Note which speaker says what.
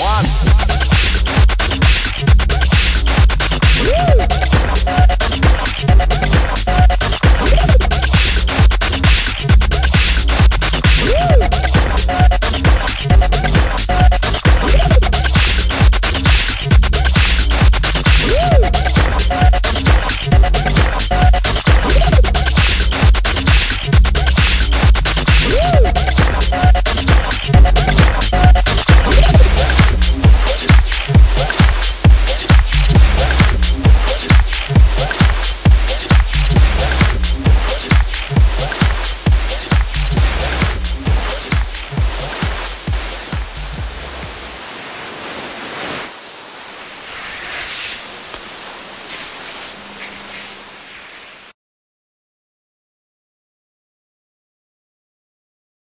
Speaker 1: One.